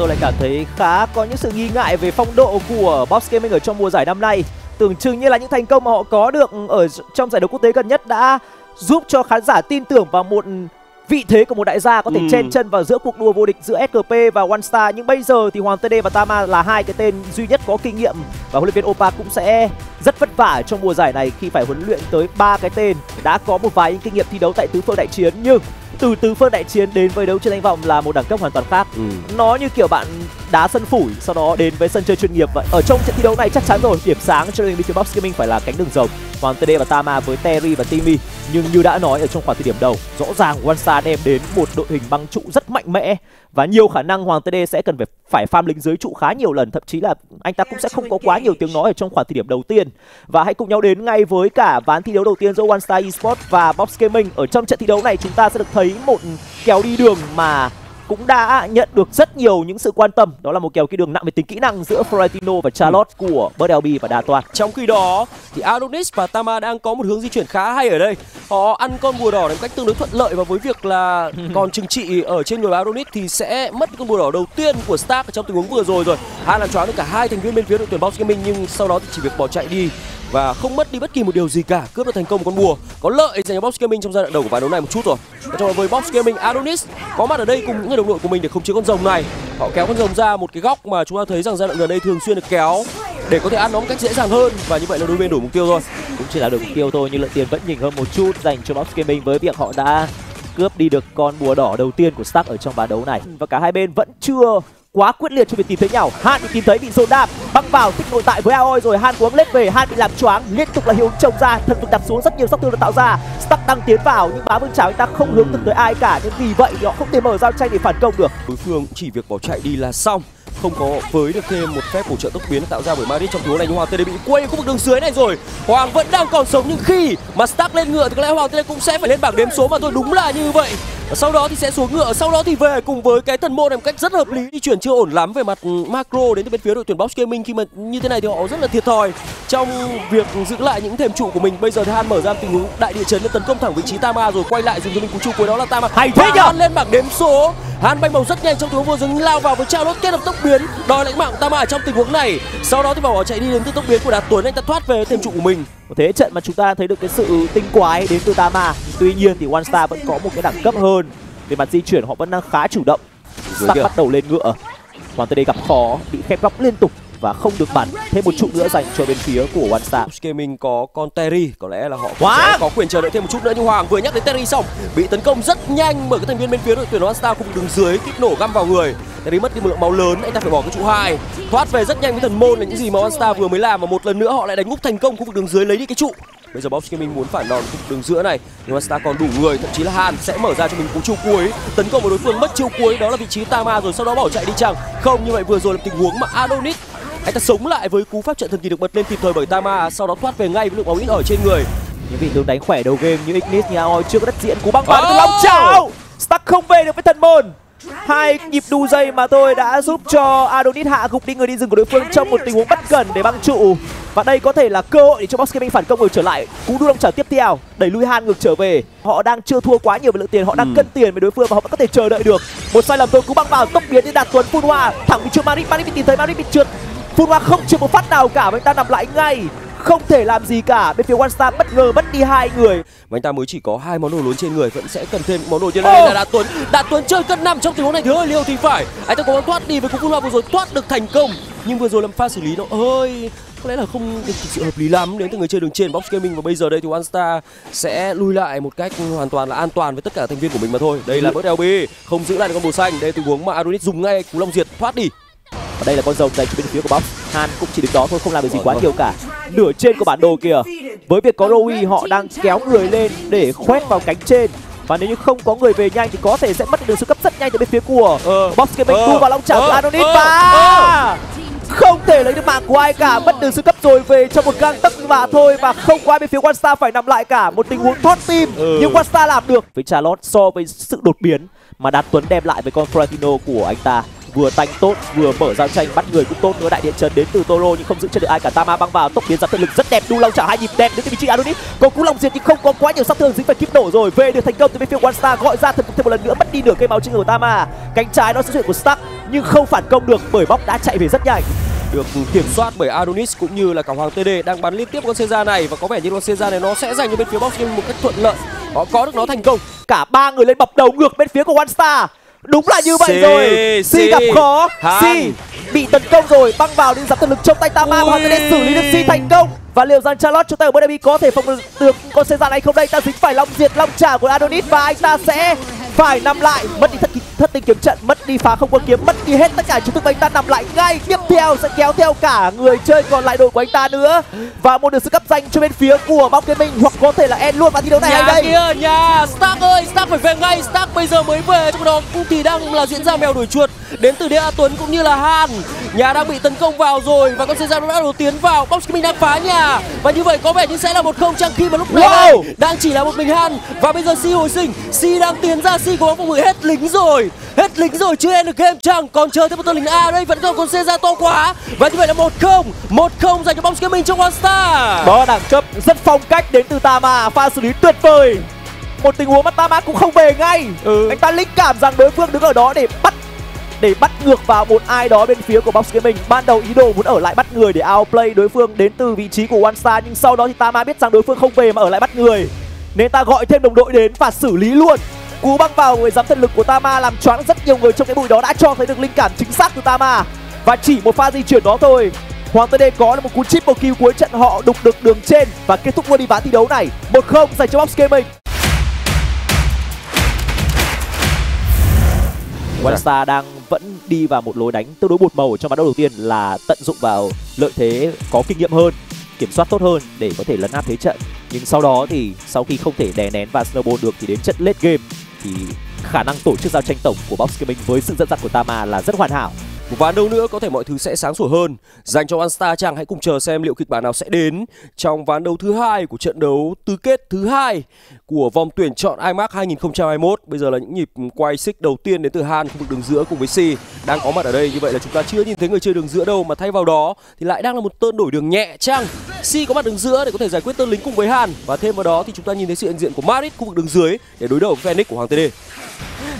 tôi lại cảm thấy khá có những sự nghi ngại về phong độ của Box Gaming ở trong mùa giải năm nay. Tưởng chừng như là những thành công mà họ có được ở trong giải đấu quốc tế gần nhất đã giúp cho khán giả tin tưởng vào một vị thế của một đại gia có thể ừ. chen chân vào giữa cuộc đua vô địch giữa SKP và One Star nhưng bây giờ thì Hoàng TD và Tama là hai cái tên duy nhất có kinh nghiệm và huấn luyện viên Opa cũng sẽ rất vất vả trong mùa giải này khi phải huấn luyện tới ba cái tên đã có một vài những kinh nghiệm thi đấu tại tứ phương đại chiến nhưng từ tứ phương đại chiến đến với đấu trên danh vọng là một đẳng cấp hoàn toàn khác. Ừ. nó như kiểu bạn đá sân phủi sau đó đến với sân chơi chuyên nghiệp vậy. Ở trong trận thi đấu này chắc chắn rồi điểm sáng cho phía box gaming phải là cánh đường rồng. Hoàng TD và Tama với Terry và Timmy. Nhưng như đã nói ở trong khoảng thời điểm đầu rõ ràng One Star đem đến một đội hình băng trụ rất mạnh mẽ. Và nhiều khả năng Hoàng TD sẽ cần phải phải farm lính dưới trụ khá nhiều lần. Thậm chí là anh ta cũng sẽ không có quá nhiều tiếng nói ở trong khoảng thời điểm đầu tiên. Và hãy cùng nhau đến ngay với cả ván thi đấu đầu tiên giữa One Star Esports và Box Gaming. Ở trong trận thi đấu này chúng ta sẽ được thấy một kèo đi đường mà cũng đã nhận được rất nhiều những sự quan tâm. Đó là một kèo đi đường nặng về tính kỹ năng giữa Florentino và Charlotte của Bird LB và Đa Toan trong khi đó thì Adonis và Tama đang có một hướng di chuyển khá hay ở đây. Họ ăn con bùa đỏ một cách tương đối thuận lợi và với việc là còn trừng trị ở trên người Adonis thì sẽ mất con bùa đỏ đầu tiên của Stark trong tình huống vừa rồi rồi. Hai làm choáng được cả hai thành viên bên phía đội tuyển Box Gaming nhưng sau đó thì chỉ việc bỏ chạy đi và không mất đi bất kỳ một điều gì cả. Cướp được thành công con bùa. Có lợi dành cho box gaming trong giai đoạn đầu của ván đấu này một chút rồi. Và trong đó với box gaming, adonis có mặt ở đây cùng những người đồng đội của mình để khống chế con rồng này. Họ kéo con rồng ra một cái góc mà chúng ta thấy rằng giai đoạn gần đây thường xuyên được kéo để có thể ăn nó một cách dễ dàng hơn. Và như vậy là đôi bên đủ mục tiêu thôi cũng chỉ là được mục tiêu thôi, nhưng lợi tiền vẫn nhỉnh hơn một chút dành cho box gaming với việc họ đã cướp đi được con bùa đỏ đầu tiên của Stark ở trong ván đấu này. Và cả hai bên vẫn chưa quá quyết liệt trong việc tìm thấy nhau. Han bị tìm thấy bị dồn đạp, băng vào, tích nội tại với aoi rồi han cuống lết về han bị làm choáng, liên tục là hiếu trồng ra, thần tục đặt xuống, rất nhiều sóc tương được tạo ra. Stuck đang tiến vào, nhưng bá vương chảo anh ta không hướng từng tới ai cả nên vì vậy họ không thể mở giao tranh để phản công được. Đối phương chỉ việc bỏ chạy đi là xong không có với được thêm một phép hỗ trợ tốc biến tạo ra bởi Madrid trong huống này nhưng Hoàng TD bị quay khu vực đường dưới này rồi. Hoàng vẫn đang còn sống nhưng khi mà Stark lên ngựa thì có lẽ Hoàng TD cũng sẽ phải lên bảng đếm số mà thôi. Đúng là như vậy. Và sau đó thì sẽ xuống ngựa sau đó thì về cùng với cái thần môn này một cách rất hợp lý di chuyển chưa ổn lắm về mặt macro đến từ bên phía đội tuyển box gaming. Khi mà như thế này thì họ rất là thiệt thòi trong việc giữ lại những thềm trụ của mình. Bây giờ thì han mở ra tình huống đại địa chấn để tấn công thẳng vị trí tama rồi quay lại dùng cho mình cú trụ cuối đó là tama hay thế nhở? Lên bảng đếm số Han bay màu rất nhanh trong tình huống vừa dừng lao vào với trao đốt kết hợp tốc biến đòi lãnh mạng Tama ở trong tình huống này. Sau đó thì bảo bỏ chạy đi đến từ tốc biến của Đạt Tuấn anh ta thoát về thêm trụ của mình. Một thế trận mà chúng ta thấy được cái sự tinh quái đến từ Tama. Tuy nhiên thì One Star vẫn có một cái đẳng cấp hơn về mặt di chuyển họ vẫn đang khá chủ động. Sắp bắt đầu lên ngựa. Hoàng Tây gặp khó bị khép góc liên tục và không được bắn thêm một trụ nữa dành cho bên phía của One Star. Gaming có con Terry, có lẽ là họ Quá. có quyền chờ đợi thêm một chút nữa nhưng Hoàng vừa nhắc đến Terry xong bị tấn công rất nhanh bởi các thành viên bên phía đội tuyển One Star cùng đứng dưới kích nổ găm vào người. Terry mất cái lượng máu lớn, anh ta phải bỏ cái trụ hai. Thoát về rất nhanh với thần môn là những gì mà One Star vừa mới làm và một lần nữa họ lại đánh úp thành công khu vực đường dưới lấy đi cái trụ. Bây giờ Box Gaming muốn phản đòn đường giữa này nhưng mà Star còn đủ người thậm chí là Han sẽ mở ra cho mình cú chiêu cuối tấn công vào đối phương mất chiêu cuối đó là vị trí Tama rồi sau đó bỏ chạy đi chăng không như vậy vừa rồi là tình huống mà Adonis anh ta sống lại với cú pháp trận thần kỳ được bật lên kịp thời bởi Tama sau đó thoát về ngay với lượng máu ít ở trên người. Những vị tướng đánh khỏe đầu game như Ignis như Aoi chưa có đất diện cú băng bắn từ long chào Stuck không về được với thần môn. Hai nhịp đu dây mà tôi đã giúp cho Adonis hạ gục đi người đi rừng của đối phương trong một tình huống bất cẩn để băng trụ. Và đây có thể là cơ hội để cho Box Gaming phản công ngược trở lại. Cú đu long trả tiếp theo đẩy lui Han ngược trở về. Họ đang chưa thua quá nhiều về lượng tiền họ đang ừ. cân tiền với đối phương và họ vẫn có thể chờ đợi được. Một sai lầm thôi cú băng vào tốc biến đi đạt tuấn phun hoa. Thẳng bị chưa Marit Marit bị tìm thấy Marit bị trượt phun hoa không chịu một phát nào cả và anh ta nằm lại ngay. Không thể làm gì cả. Bên phía One Star bất ngờ mất đi hai người. Và anh ta mới chỉ có hai món đồ lớn trên người vẫn sẽ cần thêm món đồ như này oh. là đạt tuấn. Đạt tuấn chơi cân năm trong tình huống này. Thì hơi liều thì phải. Anh ta cố gắng thoát đi với cú phun hoa vừa rồi thoát được thành công. Nhưng vừa rồi làm pha xử lý nó hơi có lẽ là không thực sự hợp lý lắm. Đến từ người chơi đường trên box gaming và bây giờ đây thì one star sẽ lui lại một cách hoàn toàn là an toàn với tất cả thành viên của mình mà thôi. Đây là bớt lb không giữ lại được con bồ xanh. Đây tình huống mà adonis dùng ngay cú long diệt thoát đi và đây là con rồng dành cho bên phía của box han cũng chỉ đứng đó thôi không làm được gì quá nhiều cả. Nửa trên của bản đồ kìa. Với việc có Rowie họ đang kéo người lên để khoét vào cánh trên. Và nếu như không có người về nhanh thì có thể sẽ mất đường số cấp rất nhanh từ bên phía của uh, box gaming. Uh, vào long chảo uh, của Adonis uh, và không thể lấy được mạng của ai cả. Mất đường sư cấp rồi về cho một gang tấc và thôi và không qua bên phía one star phải nằm lại cả. Một tình huống thoát tim. Ừ. nhưng one star làm được. Với charlotte so với sự đột biến mà đạt tuấn đem lại với con Florentino của anh ta vừa tanh tốt vừa mở giao tranh bắt người cũng tốt nữa. Đại điện trần đến từ toro nhưng không giữ chân được ai cả. Tama băng vào tốc biến ra thực lực rất đẹp. Đu long chảo hai nhịp đẹp đến từ vị trí adonis. Có cú lòng diệt nhưng không có quá nhiều sát thương dính phải kíp nổ rồi. Về được thành công từ bên phía one star gọi ra thật thêm một lần nữa mất đi nửa cây máu trên người của tama. Cánh trái nó sẽ chuyện của stark nhưng không phản công được bởi bóc đã chạy về rất nhanh. Được kiểm soát bởi Adonis cũng như là cả Hoàng TD đang bắn liên tiếp con Caesar này. Và có vẻ như con Caesar này nó sẽ dành cho bên phía Box Gaming một cách thuận lợi. Họ có được nó thành công. Cả ba người lên bập đầu ngược bên phía của One Star. Đúng là như vậy si, rồi. Si, si gặp khó. Han. Si bị tấn công rồi, băng vào đi giảm thực lực trong tay Tama và TD xử lý được Si thành công. Và liệu rằng Charlotte cho tay của Bernabé có thể phòng được con Caesar này không đây? Ta dính phải long diệt long trả của Adonis và anh ta sẽ phải nằm lại mất đi thất thất tinh kiếm trận mất đi phá không quân kiếm mất đi hết tất cả chiêu thức của anh ta nằm lại ngay. Tiếp theo sẽ kéo theo cả người chơi còn lại đội của anh ta nữa. Và một được sự cấp danh cho bên phía của bóng kiến minh hoặc có thể là end luôn và thi đấu này nhà đây. kia nhà stark ơi stark phải về ngay. Stark bây giờ mới về trong đó cũng thì đang là diễn ra mèo đuổi chuột đến từ đĩa tuấn cũng như là han nhà đang bị tấn công vào rồi và con xe ra đã đổ tiến vào. Box minh đang phá nhà. Và như vậy có vẻ như sẽ là một không trang khi mà lúc này wow. đang chỉ là một mình han và bây giờ si hồi sinh. Si đang tiến ra si cố gắng phòng ngự hết lính rồi. Hết lính rồi chưa end được game chẳng còn chờ thêm một tên lính a đây vẫn còn con xe ra to quá. Và như vậy là một không. Một không dành cho box gaming trong one star. Đó đẳng cấp rất phong cách đến từ tama. Pha xử lý tuyệt vời. Một tình huống mà tama cũng không về ngay. Ừ. anh ta linh cảm rằng đối phương đứng ở đó để bắt để bắt ngược vào một ai đó bên phía của Box Gaming. Ban đầu ý đồ muốn ở lại bắt người để outplay đối phương đến từ vị trí của One Star nhưng sau đó thì Tama biết rằng đối phương không về mà ở lại bắt người. Nên ta gọi thêm đồng đội đến và xử lý luôn. Cú băng vào người giám thần lực của Tama làm choáng rất nhiều người trong cái bụi đó đã cho thấy được linh cảm chính xác từ Tama. Và chỉ một pha di chuyển đó thôi Hoàng TD có là một cú chip một kill cuối trận họ đục được đường trên và kết thúc luôn đi ván thi đấu này 1-0 dành cho Box Gaming. One Star đang vẫn đi vào một lối đánh tương đối bột màu trong ván đấu đầu tiên là tận dụng vào lợi thế có kinh nghiệm hơn, kiểm soát tốt hơn để có thể lấn áp thế trận. Nhưng sau đó thì sau khi không thể đè nén và snowball được thì đến trận late game thì khả năng tổ chức giao tranh tổng của Box Gaming với sự dẫn dắt của Tama là rất hoàn hảo một ván nữa có thể mọi thứ sẽ sáng sủa hơn. Dành cho One Star chàng hãy cùng chờ xem liệu kịch bản nào sẽ đến trong ván đấu thứ hai của trận đấu tứ kết thứ hai của vòng tuyển chọn IMAX 2021. Bây giờ là những nhịp quay xích đầu tiên đến từ Han khu vực đường giữa cùng với Si đang có mặt ở đây. Như vậy là chúng ta chưa nhìn thấy người chơi đường giữa đâu mà thay vào đó thì lại đang là một tơn đổi đường nhẹ chăng. Si có mặt đường giữa để có thể giải quyết tơn lính cùng với Han và thêm vào đó thì chúng ta nhìn thấy sự hiện diện của Marit khu vực đường dưới để đối đầu với Phoenix của Hoàng TD.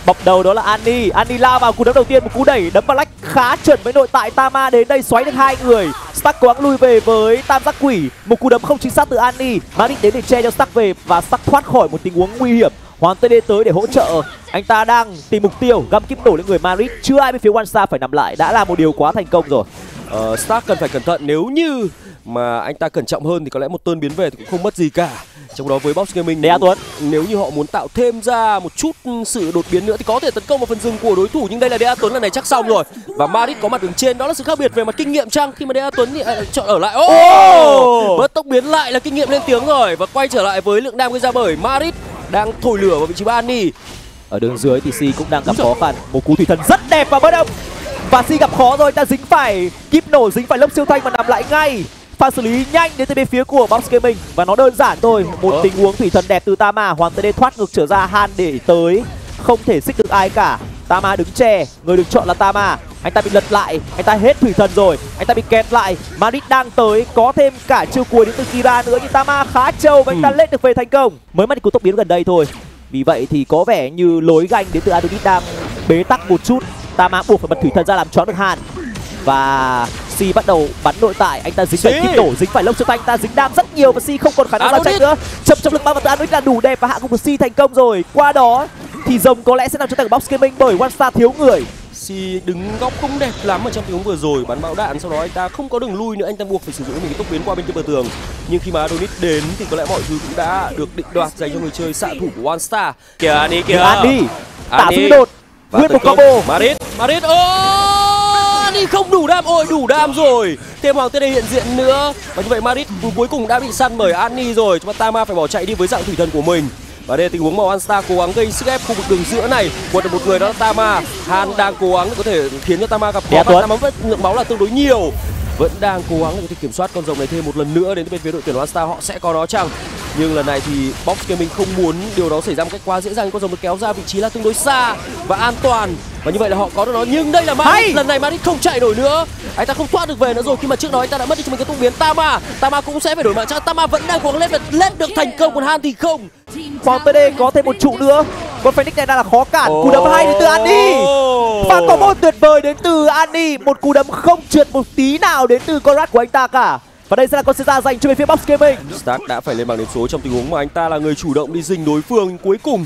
Bọc đầu đó là Annie Annie lao vào cú đấm đầu tiên một cú đẩy đấm vào lách khá chuẩn với nội tại Tama đến đây xoáy được hai người. Stark cố gắng lui về với tam giác quỷ. Một cú đấm không chính xác từ Annie Maric đến để che cho Stark về và Stark thoát khỏi một tình huống nguy hiểm. Hoàng TD tới để hỗ trợ. Anh ta đang tìm mục tiêu. Găm kíp nổ lên người Maric Chưa ai bên phía One Star phải nằm lại. Đã là một điều quá thành công rồi. Uh, Stark cần phải cẩn thận. Nếu như mà anh ta cẩn trọng hơn thì có lẽ một tơn biến về thì cũng không mất gì cả trong đó với box gaming Đea Tuấn nếu như họ muốn tạo thêm ra một chút sự đột biến nữa thì có thể tấn công vào phần rừng của đối thủ nhưng đây là Đea Tuấn lần này chắc xong rồi. Và Madrid có mặt đường trên đó là sự khác biệt về mặt kinh nghiệm chăng? Khi mà Đea Tuấn thì uh, chọn ở lại. Ô! Oh! bớt tốc biến lại là kinh nghiệm lên tiếng rồi. Và quay trở lại với lượng đam gây ra bởi Madrid đang thổi lửa vào vị trí Bani ở đường dưới thì Si cũng đang gặp khó khăn. Một cú thủy thần rất đẹp và bất động. Và Si gặp khó rồi ta dính phải kíp nổ dính phải lốc siêu thanh và nằm lại ngay pha xử lý nhanh đến từ bên phía của Box Gaming. Và nó đơn giản thôi một tình huống thủy thần đẹp từ Tama. Hoàng TD thoát ngược trở ra Han để tới. Không thể xích được ai cả. Tama đứng che người được chọn là Tama. Anh ta bị lật lại anh ta hết thủy thần rồi. Anh ta bị kẹt lại. Madrid đang tới có thêm cả chiêu cuối đến từ Kira nữa nhưng Tama khá trâu và anh ta ừ. lên được về thành công. Mới mất cú tốc biến gần đây thôi. Vì vậy thì có vẻ như lối ganh đến từ Adonis đang bế tắc một chút. Tama buộc phải bật thủy thần ra làm choáng được Han và Si bắt đầu bắn nội tại. Anh ta dính phải kíp nổ dính phải lông siêu anh ta dính đam rất nhiều và Si không còn khả năng ra chạy nữa. Chậm chậm lực bao và Anoid là đủ đẹp và hạ gục được Si thành công rồi. Qua đó thì rồng có lẽ sẽ nằm trong tay của Box Gaming bởi One Star thiếu người. Si đứng góc không đẹp lắm ở trong tình huống vừa rồi. Bắn bão đạn sau đó anh ta không có đường lui nữa. Anh ta buộc phải sử dụng mình cái tốc biến qua bên kia bờ tường. Nhưng khi mà Adonis đến thì có lẽ mọi thứ cũng đã được định đoạt dành cho người chơi xạ thủ của One Star. Kìa Ani kìa. Ani tả xung đột nguyên một combo. Marit Marit ô đi không đủ đam ôi đủ đam rồi. Thêm hoàng td hiện diện nữa. Và như vậy Marit cuối cùng đã bị săn bởi Ani rồi. Chúng ta Tama phải bỏ chạy đi với dạng thủy thần của mình. Và đây là tình huống mà One cố gắng gây sức ép khu vực đường giữa này. Quật được một người đó là Tama. Han đang cố gắng để có thể khiến cho Tama gặp khó. Và Tama vẫn lượng máu là tương đối nhiều. Vẫn đang cố gắng để có thể kiểm soát con rồng này thêm một lần nữa đến bên phía đội tuyển One họ sẽ có nó chăng nhưng lần này thì Box Gaming không muốn điều đó xảy ra một cách quá dễ dàng con rồng được kéo ra vị trí là tương đối xa và an toàn. Và như vậy là họ có được nó. Nhưng đây là Madrid lần này Madrid không chạy nổi nữa. Anh ta không thoát được về nữa rồi. Khi mà trước đó anh ta đã mất đi cho mình cái tung biến Tama. Tama cũng sẽ phải đổi mạng. Chắc Tama vẫn đang cố lên lên được thành công. Còn Han thì không. Hoàng TD có thêm một trụ nữa. Con Phoenix này đang là khó cản. Cú đấm hay đến từ Andy. Và có một tuyệt vời đến từ Andy. Một cú đấm không trượt một tí nào đến từ con rat của anh ta cả và đây sẽ là con Caesar dành cho bên phía Box Gaming Stark đã phải lên bảng điểm số trong tình huống mà anh ta là người chủ động đi dình đối phương cuối cùng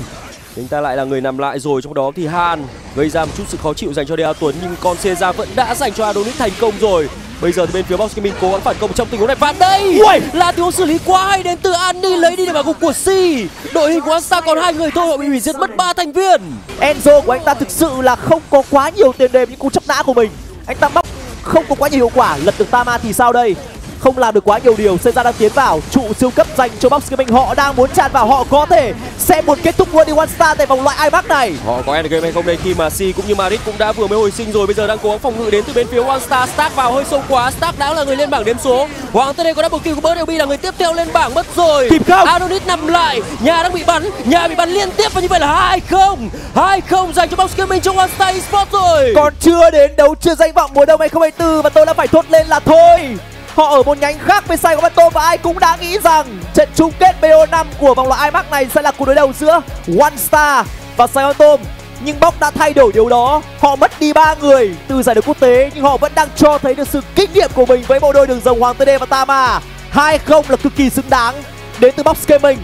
anh ta lại là người nằm lại rồi trong đó thì Han gây ra một chút sự khó chịu dành cho Đea Tuấn nhưng con Caesar vẫn đã dành cho Adonis thành công rồi Bây giờ thì bên phía Box Gaming cố gắng phản công trong tình huống này và đây Ui! là tình huống xử lý quá hay đến từ Andy lấy đi để vào gục của Si. Đội hình của Asta còn hai người thôi họ bị hủy diệt mất ba thành viên. Enzo của anh ta thực sự là không có quá nhiều tiền đềm những cú chấp nã của mình. Anh ta móc không có quá nhiều hiệu quả lật được Tama thì sao đây? Không làm được quá nhiều điều Seiza đang tiến vào. Trụ siêu cấp dành cho Box Gaming họ đang muốn tràn vào họ có thể sẽ muốn kết thúc luôn đi One Star tại vòng loại IMAX này. Họ có end game hay không đây khi mà Si cũng như Madrid cũng đã vừa mới hồi sinh rồi. Bây giờ đang cố gắng phòng ngự đến từ bên phía One Star. Stark vào hơi sâu quá. Stark đã là người lên bảng đếm số. Hoàng TD có double kill của Bird là người tiếp theo lên bảng mất rồi. Kịp không? Adonis nằm lại. Nhà đang bị bắn. Nhà bị bắn liên tiếp và như vậy là hai không. hai không dành cho Box Gaming trong One Star Esports rồi. Còn chưa đến đấu chưa danh vọng mùa đông 2024 và tôi đã phải thốt lên là thôi Họ ở một nhánh khác bên Sài Gòn Bato và ai cũng đã nghĩ rằng trận chung kết BO5 của vòng loại IMAX này sẽ là cuộc đối đầu giữa One Star và Sài Gòn Tôm. Nhưng Bóc đã thay đổi điều đó. Họ mất đi ba người từ giải đấu quốc tế, nhưng họ vẫn đang cho thấy được sự kinh nghiệm của mình với bộ đôi đường rồng Hoàng TD và Tama. 2-0 là cực kỳ xứng đáng đến từ Box Gaming.